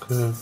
그